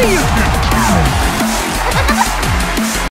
see you.